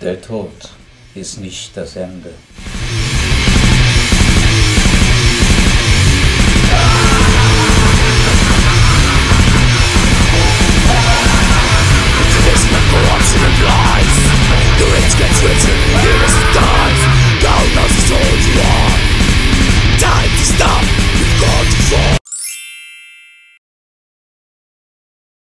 Der Tod ist nicht das Ende.